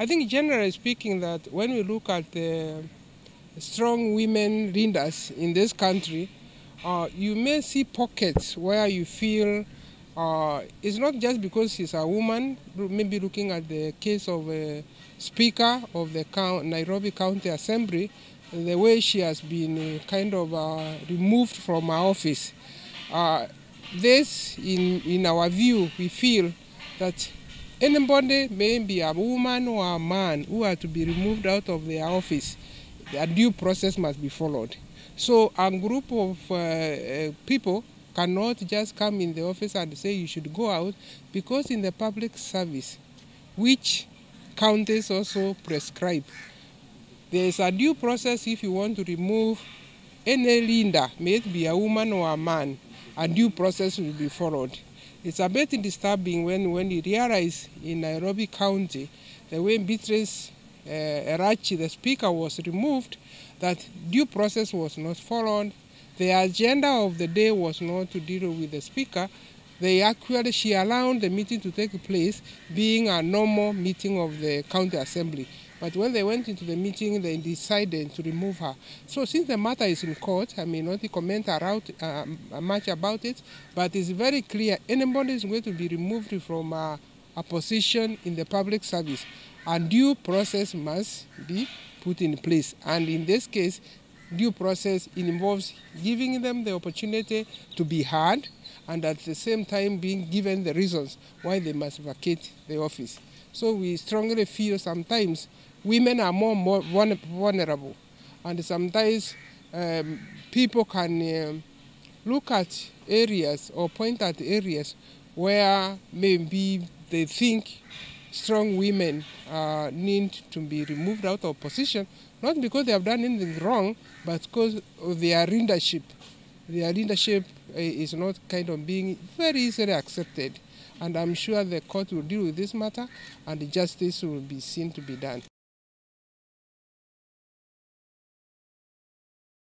I think generally speaking that when we look at the strong women leaders in this country, uh, you may see pockets where you feel uh, it's not just because she's a woman, maybe looking at the case of a speaker of the Nairobi County Assembly, the way she has been uh, kind of uh, removed from her office. Uh, this, in, in our view, we feel that anybody, maybe a woman or a man, who are to be removed out of their office, a due process must be followed. So a group of uh, uh, people cannot just come in the office and say you should go out because in the public service, which counties also prescribe, there is a due process if you want to remove any leader, may it be a woman or a man, a due process will be followed. It's a bit disturbing when, when you realize in Nairobi County the way Beatrice uh, Elachi, the speaker, was removed, that due process was not followed. The agenda of the day was not to deal with the speaker. They actually, she allowed the meeting to take place being a normal meeting of the county assembly. But when they went into the meeting, they decided to remove her. So since the matter is in court, I may not comment around, uh, much about it, but it's very clear anybody is going to be removed from uh, a position in the public service. A due process must be put in place. And in this case, due process involves giving them the opportunity to be heard and at the same time being given the reasons why they must vacate the office. So we strongly feel sometimes women are more, more vulnerable and sometimes um, people can um, look at areas or point at areas where maybe they think strong women uh, need to be removed out of position, not because they have done anything wrong, but because of their leadership. Their leadership uh, is not kind of being very easily accepted. And I'm sure the court will deal with this matter and justice will be seen to be done.